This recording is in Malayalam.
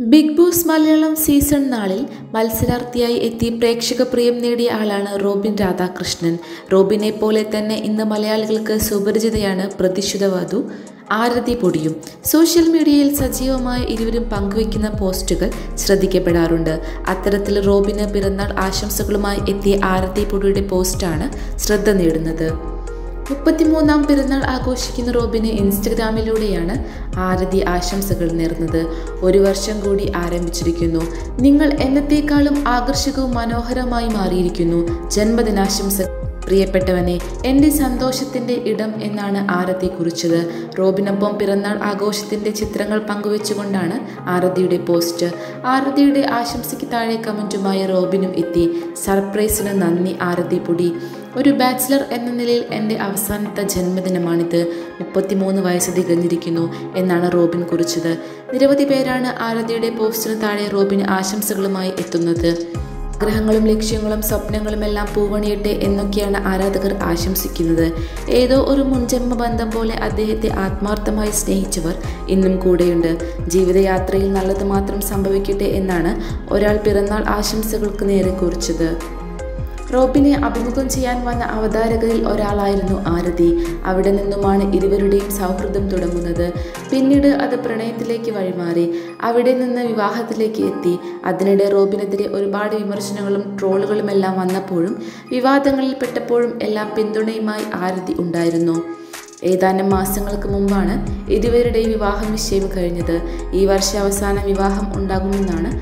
ബിഗ് ബോസ് മലയാളം സീസൺ നാളിൽ മത്സരാർത്ഥിയായി എത്തി പ്രേക്ഷക പ്രിയം നേടിയ ആളാണ് റോബിൻ രാധാകൃഷ്ണൻ. റോബിനെ പോലെ തന്നെ ഇന്ന് മലയാളികൾക്ക് സുപരിചിതയാണ് പ്രതിഷ്ഠിത വധു ആരതി പൊടിയും. സോഷ്യൽ മീഡിയയിൽ സജീവമായ ഇരുവരും പങ്കുവയ്ക്കുന്ന പോസ്റ്റുകൾ ശ്രദ്ധിക്കപ്പെടാറുണ്ട്. അത്തരത്തിൽ റോബിന് പിറന്നാൾ ആശംസകളുമായി എത്തിയ ആരതി പൊടിയുടെ പോസ്റ്റാണ് ശ്രദ്ധ നേടുന്നത്. മുപ്പത്തിമൂന്നാം പിറന്നാൾ ആഘോഷിക്കുന്ന റോബിന് ഇൻസ്റ്റഗ്രാമിലൂടെയാണ് ആരതി ആശംസകൾ നേർന്നത്. ഒരു വർഷം കൂടി ആരംഭിച്ചിരിക്കുന്നു. നിങ്ങൾ എന്നത്തേക്കാളും ആകർഷകവും മനോഹരമായി മാറിയിരിക്കുന്നു. ജന്മദിനാശംസ പ്രിയപ്പെട്ടവനെ എന്റെ സന്തോഷത്തിന്റെ ഇടം എന്നാണ് ആരതി കുറിച്ചത്. റോബിനൊപ്പം പിറന്നാൾ ആഘോഷത്തിന്റെ ചിത്രങ്ങൾ പങ്കുവെച്ചുകൊണ്ടാണ് ആരതിയുടെ പോസ്റ്റ്. ആരതിയുടെ ആശംസയ്ക്ക് താഴെ കമന്റുമായി റോബിനും എത്തി. സർപ്രൈസിന് നന്ദി ആരതി പൊടി. ഒരു ബാച്ചിലർ എന്ന നിലയിൽ എന്റെ അവസാനത്തെ ജന്മദിനമാണിത്. മുപ്പത്തിമൂന്ന് വയസ്സ് തികഞ്ഞിരിക്കുന്നു എന്നാണ് റോബിൻ കുറിച്ചത്. നിരവധി പേരാണ് ആരതിയുടെ പോസ്റ്റിന് താഴെ റോബിന് ആശംസകളുമായി എത്തുന്നത്. ആഗ്രഹങ്ങളും ലക്ഷ്യങ്ങളും സ്വപ്നങ്ങളും എല്ലാം പൂവണിയട്ടെ എന്നൊക്കെയാണ് ആരാധകർ ആശംസിക്കുന്നത്. ഏതോ ഒരു മുൻജന്മ ബന്ധം പോലെ അദ്ദേഹത്തെ ആത്മാർത്ഥമായി സ്നേഹിച്ചവർ ഇന്നും കൂടെയുണ്ട്. ജീവിതയാത്രയിൽ നല്ലത് മാത്രം സംഭവിക്കട്ടെ എന്നാണ് ഒരാൾ പിറന്നാൾ ആശംസകൾക്ക് നേരെ കുറിച്ചത്. റോബിനെ അഭിമുഖം ചെയ്യാൻ വന്ന അവതാരകരിൽ ഒരാളായിരുന്നു ആരതി. അവിടെ നിന്നുമാണ് ഇരുവരുടെയും സൗഹൃദം തുടങ്ങുന്നത്. പിന്നീട് അത് പ്രണയത്തിലേക്ക് വഴിമാറി. അവിടെ നിന്ന് വിവാഹത്തിലേക്ക് എത്തി. അതിനിടെ റോബിനെതിരെ ഒരുപാട് വിമർശനങ്ങളും ട്രോളുകളും എല്ലാം വന്നപ്പോഴും വിവാദങ്ങളിൽ പെട്ടപ്പോഴും എല്ലാം പിന്തുണയുമായി ആരതി ഉണ്ടായിരുന്നു. ഏതാനും മാസങ്ങൾക്ക് മുമ്പാണ് ഇരുവരുടെയും വിവാഹം നിശ്ചയം കഴിഞ്ഞത്. ഈ വർഷാവസാനം വിവാഹം ഉണ്ടാകുമെന്നാണ്